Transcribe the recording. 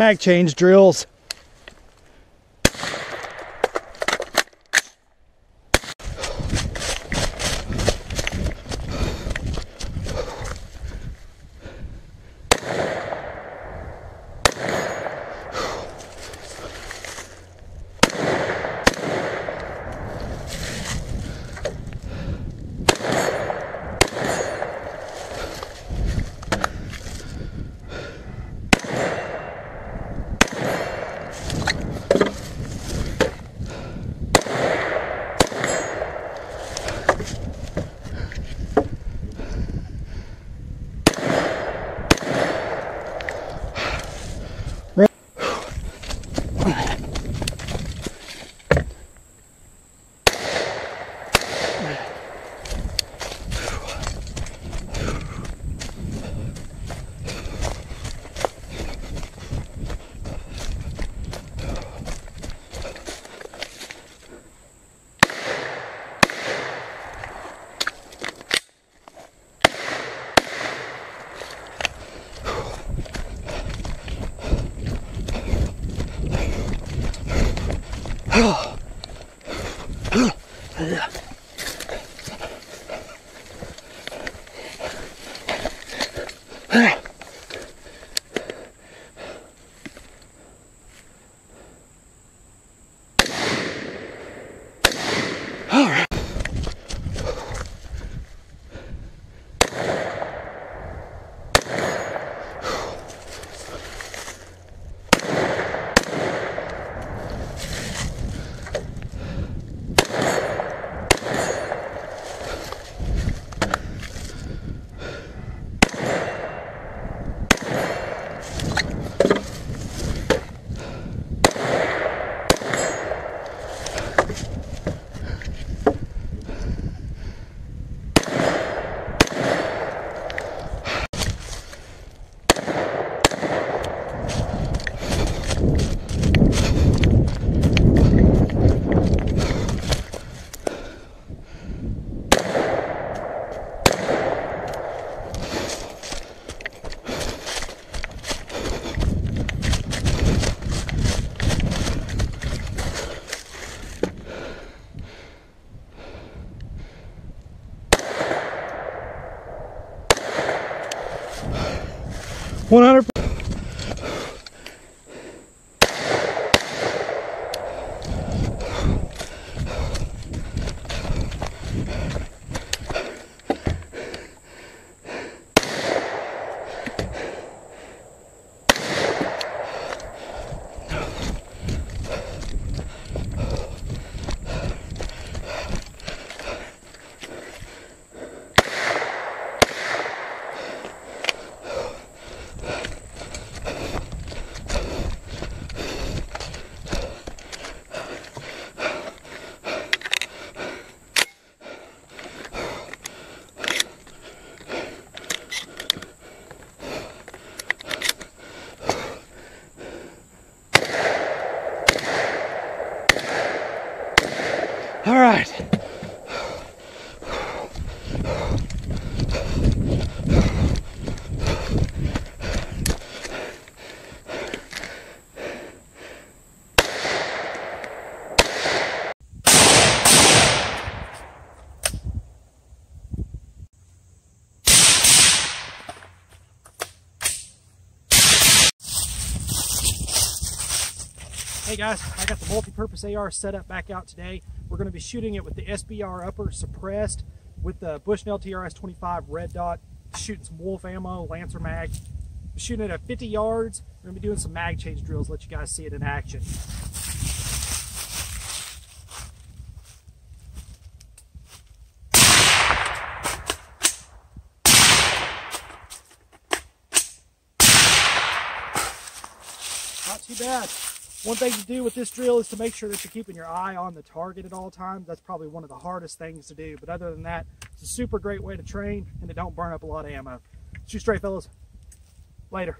Mag change drills. Yeah. 100%. All right. Hey guys, I got the multi-purpose AR set up back out today. We're going to be shooting it with the SBR upper suppressed with the Bushnell TRS-25 red dot, shooting some wolf ammo, Lancer mag. shooting it at 50 yards. We're going to be doing some mag change drills, let you guys see it in action. Not too bad. One thing to do with this drill is to make sure that you're keeping your eye on the target at all times. That's probably one of the hardest things to do. But other than that, it's a super great way to train and it don't burn up a lot of ammo. Shoot straight, fellas. Later.